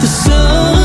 the sun.